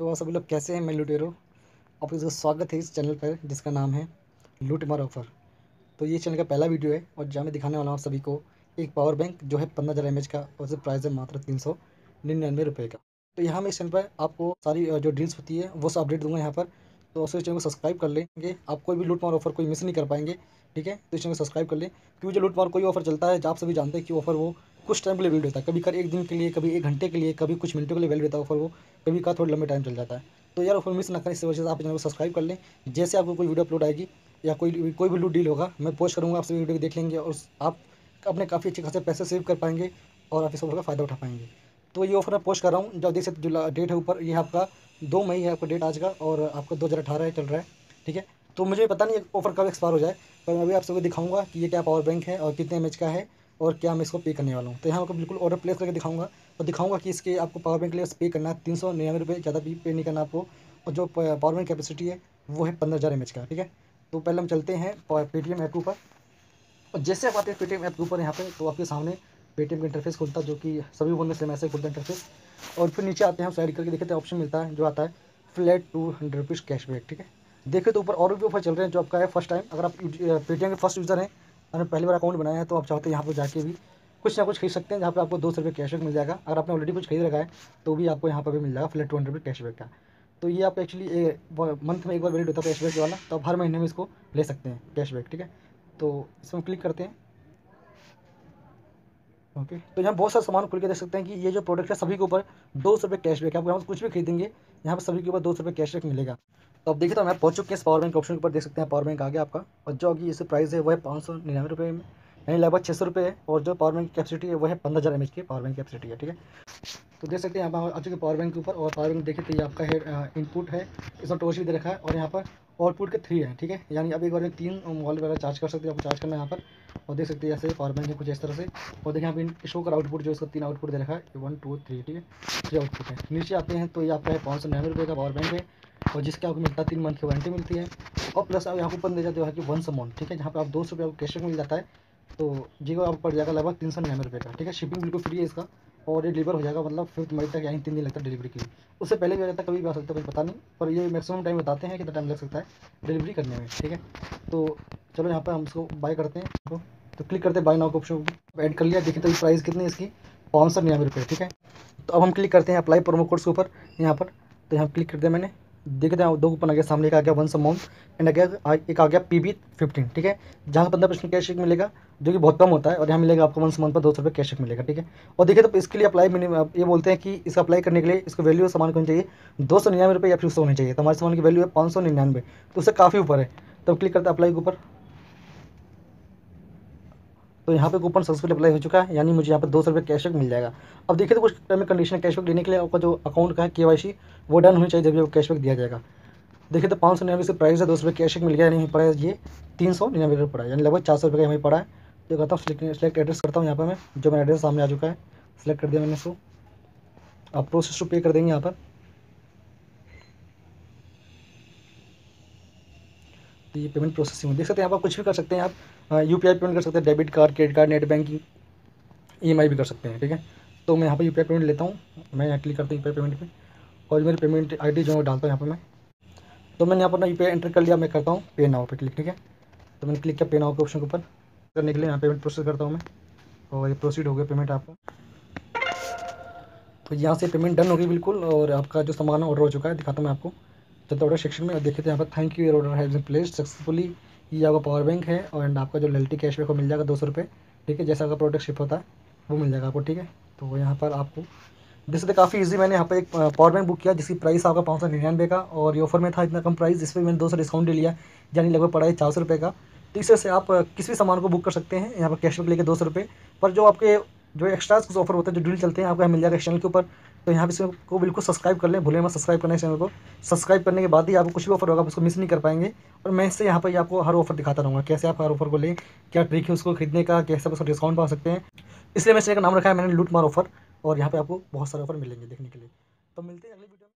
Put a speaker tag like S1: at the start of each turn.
S1: तो सभी लोग कैसे हैं, मैं लुटेरो? आप लोग स्वागत है इस चैनल पर, जिसका नाम है लूट मार ऑफ़र तो ये चैनल का पहला वीडियो है और जहाँ मैं दिखाने वाला हूँ आप सभी को, एक पावर बैंक जो है पंद्रह हज़ार एमएच का, और उसका प्राइस है मात्र तीन सौ निन्यानवे रुपये का। तो यहाँ मैं इस चैनल पर आपको सारी जो ड्रील्स होती है, वो सब अपडेट दूँगा यहाँ पर। तो उस चैनल को सब्सक्राइब कर लेंगे। आप कोई भी लूट मार ऑफ़र कोई मिस नहीं कर पाएँगे, ठीक है? तो इस चैनल को सब्सक्राइब कर लें। क्योंकि जो लूट मार कोई ऑफ़र चलता है आप सभी जानते हैं कि ऑफ़र वो कुछ टाइम के लिए वैलिड होता है। कभी कर एक दिन के लिए, कभी एक घंटे के लिए, कभी कुछ मिनटों के लिए वैलिड होता है ऑफ़र वो, कभी का थोड़ा लंबे टाइम चल जाता है। तो यार ऑफ़र मिस ना करें, इस वजह से आप चैनल को सब्सक्राइब कर लें। जैसे आपको कोई वीडियो अपलोड आएगी, या कोई कोई भी लूट डील होगा, मैं पोस्ट करूँगा, आप सभी वीडियो को देख लेंगे और आप अपने काफ़ी अच्छे खासे पैसे सेव कर पाएँगे और आप इस ऑफ़र का फ़ायदा उठा पाएँगे। तो ये ऑफ़र मैं पोस्ट कर रहा हूँ जब देख सकते जो डेट है ऊपर, ये आपका दो मई है आपका डेट आज का और आपका दो हज़ार अठारह चल रहा है, ठीक है? तो मुझे पता नहीं ऑफ़र कब एक्सपायर हो जाए, पर मैं अभी आप सबको दिखाऊँगा कि ये क्या पावर बैंक है और कितने एमएच का है और क्या मैं इसको पे करने वाला हूँ। तो यहाँ आपको बिल्कुल ऑर्डर प्लेस करके दिखाऊँगा और दिखाऊँगा कि इसके आपको पावर बैंक के लिए पे करना है तीन सौ निन्यानवे रुपये ज़्यादा भी पे नहीं करना आपको। और जो पावर बैंक कैपेसिटी है, वो है पंद्रह हज़ार का, ठीक है? तो पहले हम चलते हैं पेटीएम ऐप के ऊपर। और जैसे आप आते हैं पेटीएम ऐप के ऊपर यहाँ पर तो आपके सामने पेटीएम का इंटरफेस खुलता जो कि सभी फ़ोन में सेम ऐसे खुलता इंटरफेस और फिर नीचे आते हैं साइड करके देखते हैं ऑप्शन मिलता है, जो आता है flat two hundred rupees cashback ठीक है? देखिए तो ऊपर और भी ऑफ़र चल रहे हैं, जो आपका है फ़र्स्ट टाइम अगर आप पेटीएम के फ़र्स्ट यूज़र हैं और पहली बार अकाउंट बनाया है तो आप चाहते हैं यहाँ पर जाके भी कुछ ना कुछ खरीद सकते हैं, जहाँ पर आपको दो सौ रुपये कैशबैक मिल जाएगा। अगर आपने ऑलरेडी कुछ खरीद रखा है तो भी आपको यहाँ पर भी मिल जाएगा फ्लैट टू हंड्रेड रुपये कैशबैक का। तो ये आप एक्चुअली मंथ में एक बार वैलिड होता है कैशबैक वाला तो आप हर महीने में इसको ले सकते हैं कैशबैक ठीक है? तो इसमें क्लिक करते हैं। ओके। तो यहाँ बहुत सारा सामान खुल के देख सकते हैं कि ये जो प्रोडक्ट है सभी के ऊपर दो सौ रुपये कैशबैक है। आप यहाँ कुछ भी खरीदेंगे, यहाँ पर सभी के ऊपर दो सौ रुपये कैशबैक मिलेगा। तो अब देखिए तो मैं पहुँच चुके हैं पावर बैंक ऑप्शन के ऊपर। देख सकते हैं पावर बैंक आ गया आपका। और जो अभी इससे प्राइस है, वह है पाँच सौ निन्यानवे रुपये में। यानी लगभग छः सौ रुपये है। और जो पावर बैंक कैपेसिटी है, वह है पंद्रह हज़ार एम की पावर बैंक कैपेसिटी है, ठीक है? तो देख सकते हैं यहाँ पर आ चुके पावर बैंक के ऊपर और पावर बैंक देखिए तो ये आपका है इनपुट है। इसमें टोच भी दे रखा है और यहाँ पर आउटपुट के थ्री है, ठीक है? यानी अब एक बार में तीन मोबाइल वगैरह चार्ज कर सकते हैं, आपको चार्ज करना यहाँ पर। और देख सकते हैं ऐसे पावर बैंक है कुछ इस तरह से। और देखिए यहाँ पे शो कर आउटपुट जो इसका तीन आउटपुट दे रखा है। वन टू थ्री ठीक है? थ्री आउटपुट है। नीचे आते हैं तो ये आपका है पाँच सौ निन्यानवे रुपये का पावर बैंक है। और जिसके आपको मिलता है तीन मंथ की वारंटी मिलती है। और प्लस आप यहाँ ऊपर दे जाते हो कि वन अमाउंट ठीक है? जहाँ पर आप दो सौ रुपये आपको कैशबैक मिल जाता है। तो जी को आपको पड़ जाएगा लगभग तीन सौ निन्यानवे रुपये का, ठीक है? शिपिंग बिल्कुल फ्री है इसका। और ये डिलीवर हो जाएगा मतलब फिफ्थ मई तक, यानी तीन दिन लगता है डिलीवरी के लिए। उससे पहले भी हो जाता है कभी भी आ सकता है कुछ पता नहीं। पर ये मैक्सिमम टाइम बताते हैं कितना टाइम लग सकता है डिलीवरी करने में, ठीक है? तो चलो यहाँ पर हम इसको बाय करते हैं। तो क्लिक करते हैं बाय नाउ ऑप्शन को ऐड कर लिया, देखिए तो प्राइस कितनी है इसकी? पाँच सौ निन्यानवे रुपये ठीक है? तो अब हम क्लिक करते हैं अप्लाई प्रोमो कोड्स के ऊपर, यहाँ पर। तो यहाँ क्लिक कर दिया मैंने। देखते हैं, दो कूपन आ गया सामने एक आ गया वन अमाउंट एंड गया एक आ गया पी बी फिफ्टीन ठीक है? जहाँ पंद्रह परसेंट कैश मिलेगा, जो कि बहुत कम होता है, और यहाँ मिलेगा आपको वन मंथ पर दो सौ रुपये कैश मिलेगा, ठीक है? और देखिए तो इसके लिए अप्लाई मिनिमम ये बोलते हैं कि इसका अप्लाई करने के लिए इसको वैल्यू सामान होनी चाहिए दो सौ निन्यानवे रुपये या फिर उससे होनी चाहिए। तो हमारे सामान की वैल्यू है पाँच सौ निन्यानवे तो उससे काफ़ी ऊपर है। तो क्लिक करते हैं अप्लाई के ऊपर। तो यहाँ पे कूपन सक्सेसफुल अप्लाई हो चुका है, यानी मुझे यहाँ पर दो सौ रुपये कैशबैक मिल जाएगा। अब देखिए तो कुछ टर्म कंडीशन है कैशबैक लेने के लिए आपका जो अकाउंट का है के वो डन होनी चाहिए जब कैशबैक दिया जाएगा। देखिए तो पाँच सौ निन्यानवे से प्राइस है, दो सौ रुपये कैशबैक मिल गया यानी पड़ा है ये तीन सौ निन्यानवे रुपये पड़ा है, यानी लगभग चार सौ रुपये का हमें पड़ा है। तो करता हूँ सिलेक्ट एड्रेस करता हूँ यहाँ पर मैं, जो मेरा एड्रेस सामने आ चुका है सिलेक्ट कर दिया मैंने इसको। आप प्रोसेस टू पे कर देंगे यहाँ पर। तो ये पेमेंट प्रोसेसिंग देख सकते हैं यहाँ पर कुछ भी कर सकते हैं आप यूपीआई पेमेंट कर सकते हैं debit card credit card net banking EMI भी कर सकते हैं, ठीक है? तो मैं यहाँ पर यू पेमेंट लेता हूँ। मैं यहाँ क्लिक करता हूँ यू पेमेंट पर और मेरी पेमेंट आईडी जो है डालता हूँ यहाँ पर मैं। तो मैंने यहाँ पर ना यू एंटर कर लिया, मैं करता हूँ पे नाव पर क्लिक ठीक है? तो मैंने क्लिक किया पे नाउ के ऑप्शन के ऊपर। करने के लिए यहाँ पेमेंट प्रोसेस करता हूँ मैं। और ये प्रोसीड हो गया पेमेंट आपका। तो यहाँ से पेमेंट डन हो गई बिल्कुल और आपका जो सामान ऑर्डर हो चुका है, दिखाता हूँ मैं आपको। चलते ऑर्डर सेक्शन में देखे थे यहाँ पर thank you your order has place successfully ये आपका पावर बैंक है और एंड आपका जो लल्टी कैशबैक को मिल जाएगा दो सौ रुपये ठीक है? जैसा आपका प्रोडक्ट शिप होता है वो मिल जाएगा आपको, ठीक है? तो यहाँ पर आपको जैसे काफ़ी इजी मैंने यहाँ पर एक पावर बैंक बुक किया जिसकी प्राइस आपका पाँच सौ निन्यानवे का और ये ऑफ़र में था इतना कम प्राइस जिस पर मैंने दो सौ डिस्काउंट ले लिया, यानी लगभग पड़ा है चार सौ रुपये का। तो इस वजह से आप किसी भी सामान को बुक कर सकते हैं, यहाँ पर कैशबैक लेके दो सौ रुपये पर जो आपके जो एक्स्ट्रा कुछ ऑफ़र होता है, जो डील चलते हैं, आपको यहाँ मिल जाएगा चैनल के ऊपर। तो यहाँ पे को बिल्कुल सब्सक्राइब कर लें, भूलें मत सब्सक्राइब करना इस चैनल को। सब्सक्राइब करने के बाद ही आपको कुछ भी ऑफ़र होगा उसको मिस नहीं कर पाएँगे। और मैं इससे यहाँ पर आपको हर ऑफ़र दिखाता रहूँगा, कैसे आप हर ऑफ़र को लें, क्या ट्रिक है उसको खरीदने का, कैसे आप उसको डिस्काउंट पा सकते हैं। इसलिए मैं इसका नाम रखा है, मैंने लूट मार ऑफ़र और यहाँ पर आपको बहुत सारे ऑफ़र मिलेंगे देखने के लिए। तो मिलते हैं अगले